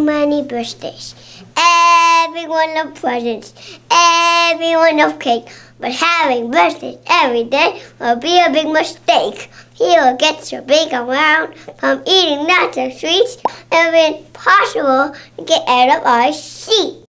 many birthdays. Everyone of presents. Everyone of cake. But having birthdays every day will be a big mistake. He will get so big around from eating lots of sweets. It will be impossible to get out of our seat.